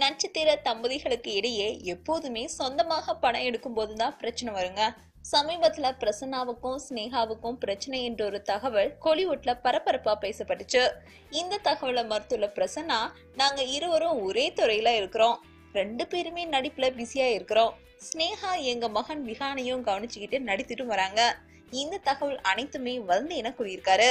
நட்சத்திர தம்பதிகளுக்கு இடையே எப்போதுமே சொந்தமாக பணம் எடுக்கும் போதுதான் பிரச்சனை வருங்க. சமீபத்துல பிரசன்னாவுக்கும் ஸ்னேகாவுக்கும் பிரச்சனை என்ற ஒரு தகவல் கோலிவுட்ல பரபரப்பா பேசப்பட்டுச்சு. இந்த தகவலை மறுத்துள்ள பிரசன்னா நாங்க இருவரும் ஒரே துறையில இருக்கிறோம். ரெண்டு பேருமே நடிப்புல பிஸியா இருக்கிறோம். ஸ்னேகா எங்க மகன் விஹானையும் கவனிச்சுக்கிட்டு நடித்துட்டு வராங்க. இந்த தகவல் அனைத்துமே வந்து என கூறியிருக்காரு.